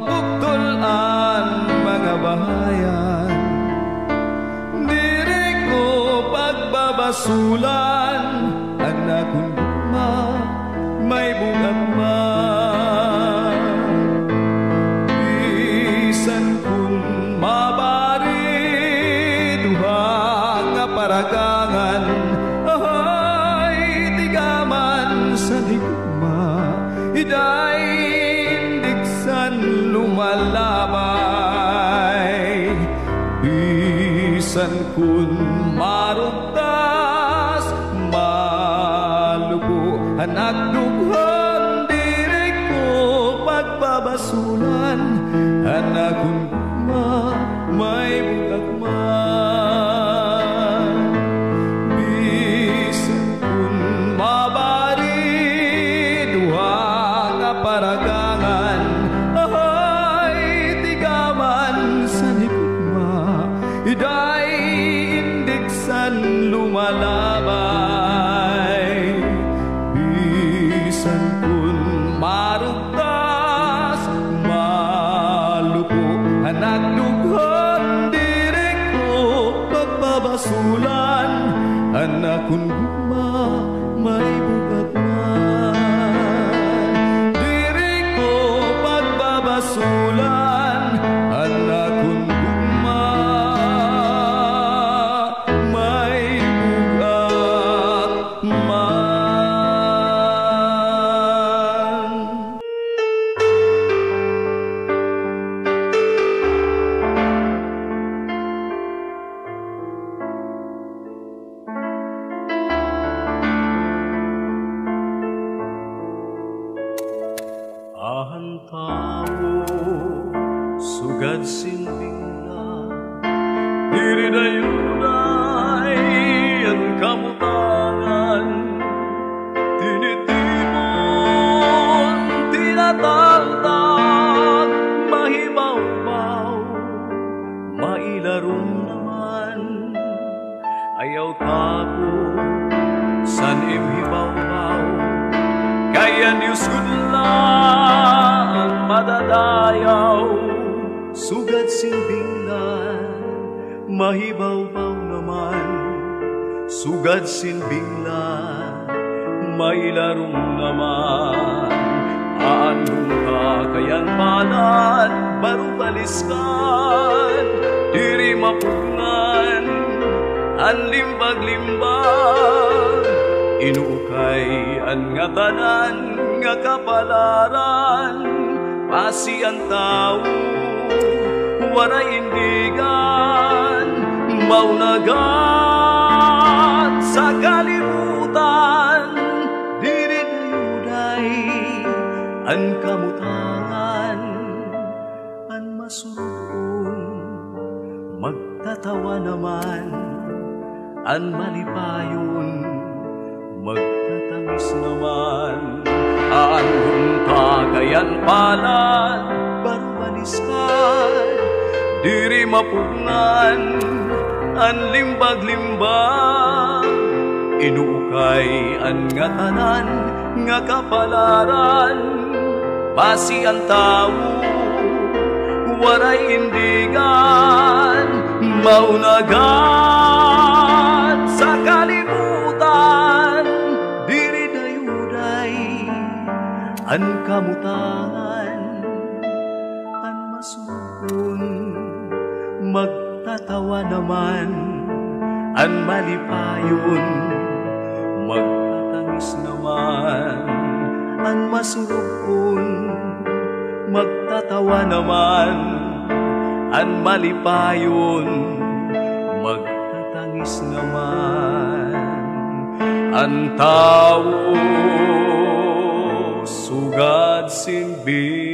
Mapuktol ang mga bahayan. Diri ko pagbabasulan Bisan tinataltag Mahibaw-baw, mailarom naman. Ayaw tapo, san imhibaw-baw kaya Diyos ko lang madadayaw Sugat silbinglan Mahibaw-baw naman. Sugat silbinglan Mailarong naman Aanong ka kayang palan Baro baliskan Diri mapungan Anlimbag-limbag Inuukay ang nga tanan nga kapalaran. Pasi ang tao Waray indigan. Maunagat sa kalibutan Ang kamutangan Ang masurun Magtatawa naman. Ang malipayon Magtatamis naman. Anong kagayan palan Barbaniskan Diri mapungan. An limbag-limbag Inuukay an nga tanan Nga kapalaran Basi ang tao Waray indigan Maunagat sa kalibutan Diri dayuday An kamutangan An masukon magtatawa naman An malipayon An masurupon Magtatawa naman An malipayon Magtatangis naman. An tao Sugad simbing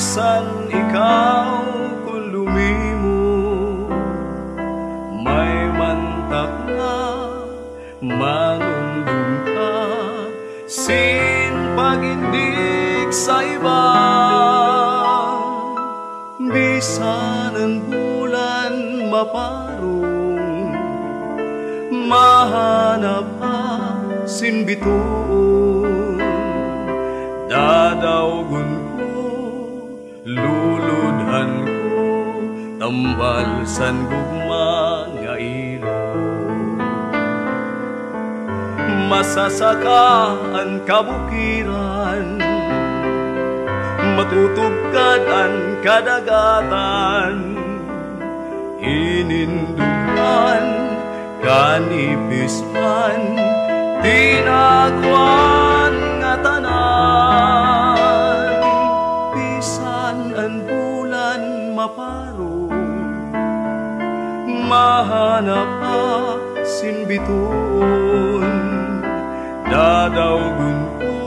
bisan ikaw kung lumimo may mantak na manundong ka. Sin pagindig sa iba. Bisan ang bulan maparong mahanap pa sin bituon tambal san gugma nga ilong masasaka ang kabukiran matutugkad ang kadagatan. Ininduhan kanipis man tinagwan nga tanan mahanap pa sin bituon dadawgon ko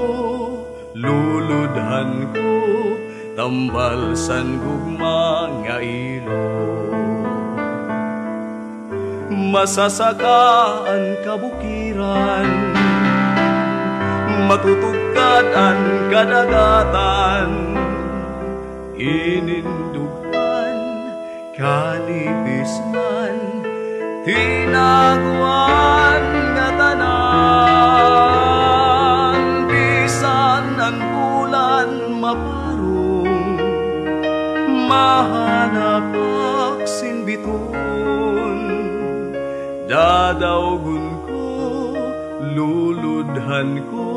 luludhan ko tambal san gugma nga ilong masasaka ang kabukiran matutugkad ang kadagatan. Inindugan kanipis man tinagwan nga tanan. Bisan ang bulan maparong mahanap aksin biton. Dadawgon ko luludhan ko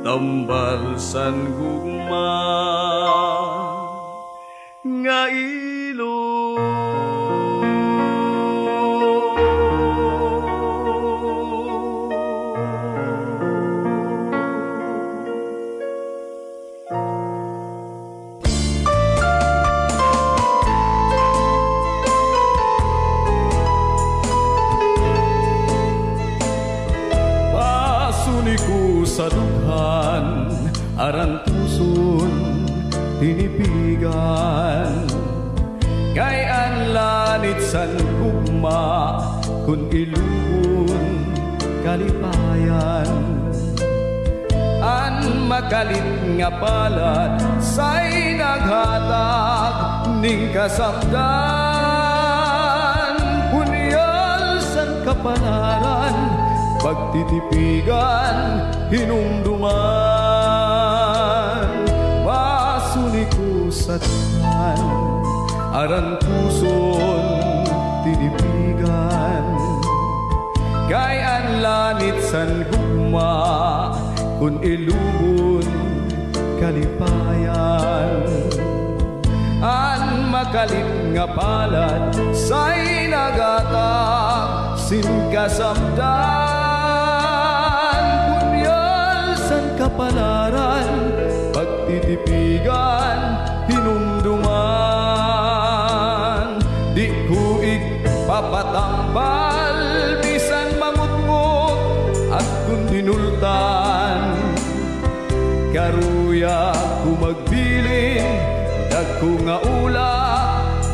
tambal san gugma. Nga Sa dughan aran puson tinipigan. Kay an lanit san gugma kun ilugon kalipayan. An makalit nga palad say naghatag ning kasamdan punyal san kapalaran pagtitipigan hinumduman masuni ko sa tiyan aran puson tinipigan. Kay an lanit san gugma kun ilubon kalipayan. An makalit nga palad say nagatak sin kasamdan di kuig papatambal bisan mamutmut at kung karuya ko magbilin dagko nga ula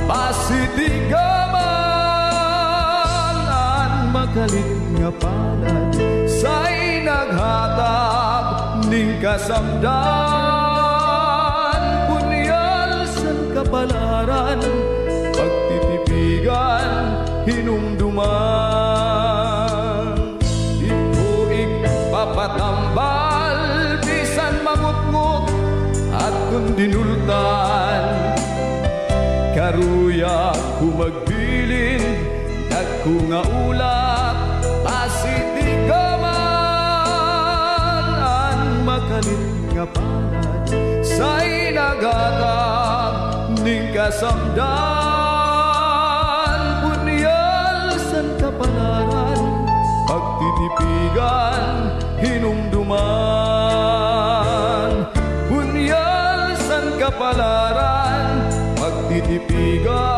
pasitigaman an makalit nga palad Sa'y naghatag ning kasamdan. Punyal san kapalaran Pagtitipigan hinumduman Ikuig papatambal Bisan mamutngot at kung Karuya kumagbilin Dagko nga ulat Asiti ka man An makalit nga palad Sa'y nagatag Ning kasamdan Pagtitipigan Hinumduman Punyal san kapalaran Pagtitipigan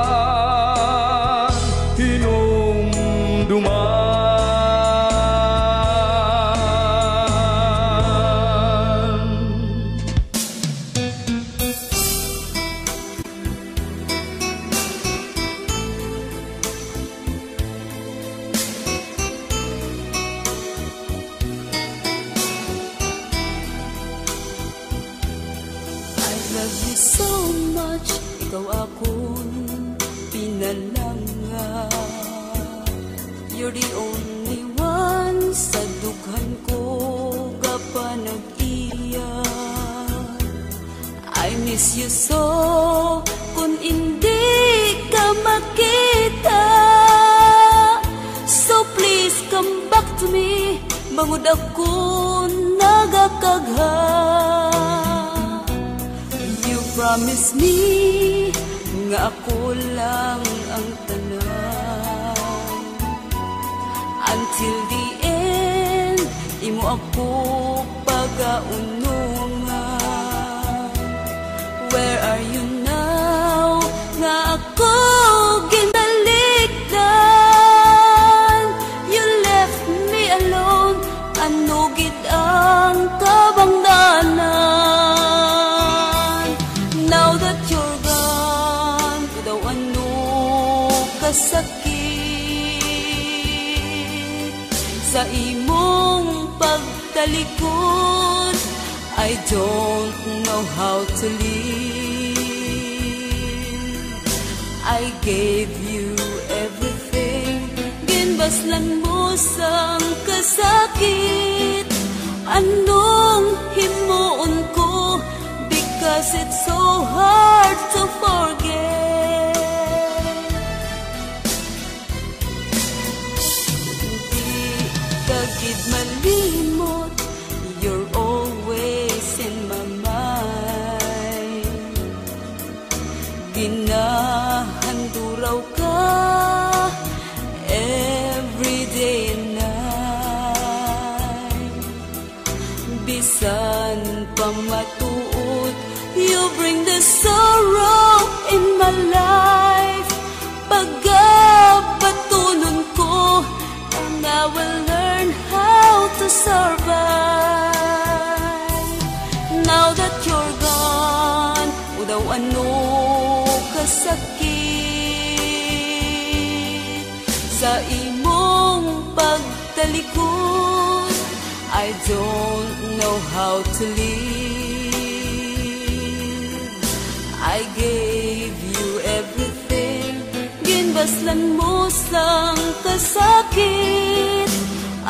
You're the only one. Sa dughan ko Kapanag-iya. I miss you so Kung hindi ka makita. So please come back to me. Bangod ako nagakagha. You promise me nga ako lang ang ako pagaunungan don't know how to live. I gave you everything. Ginbaslan mo sang kasakit? Anong himuon ko? Because it's so hard to forget. Di ka gid Bisan pa matuod You bring the sorrow in my life. Pagabatunon ko And I will learn how to survive. Now that you're gone Udaw ano kasakit Sa imong pagtalikod I don't know how to live. I gave you everything. Ginbaslan mo sang kasakit.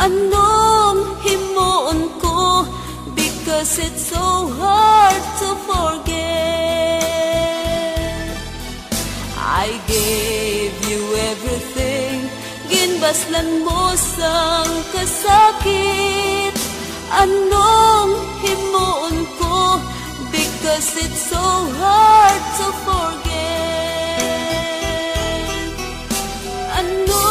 Anong himuon ko? Because it's so hard to forget. I gave you everything. Ginbaslan mo sang kasakit Anong himuon ko? Because it's so hard to forget. Anong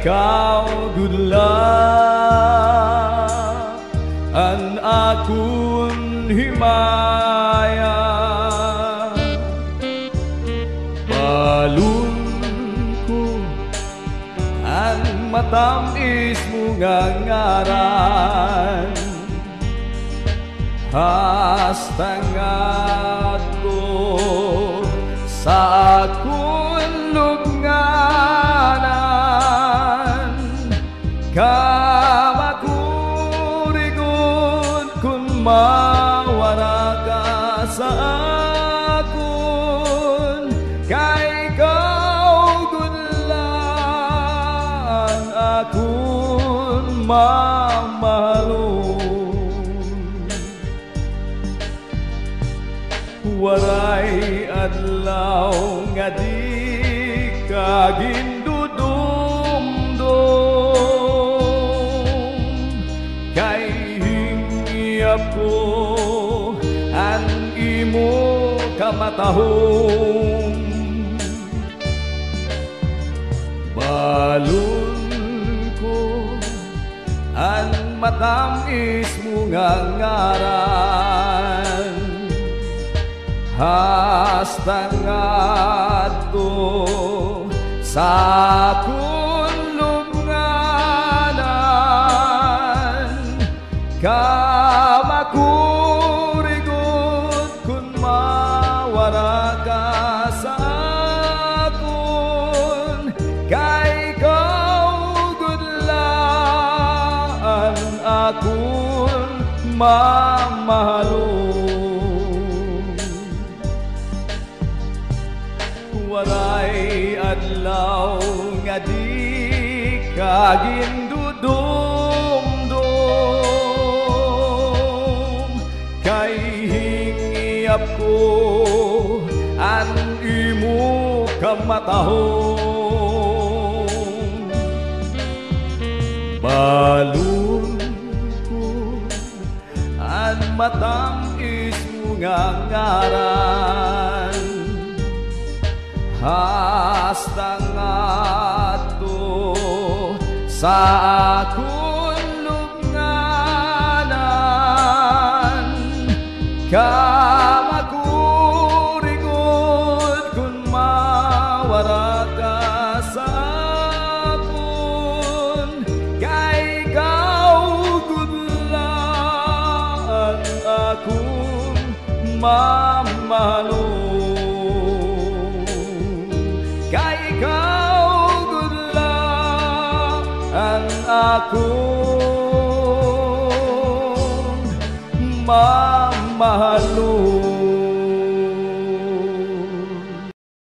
Ikaw gudla ang akong himaya. Balon ko ang matamis mo nga ngaran Hastangat ko sa akong lugnanan Waray adlaw nga di kagindudumdum Kay hingiyap ko ang imo kamatahong Balon ko ang matamis mo nga ngaran Hastangat ko sa di kagindudumdum Kay hingiyap ko ang imo kamatahong. Balon ko ang matamis mo nga ngaran. Hastangat ko sa akong lugnanan Kamakurigot akong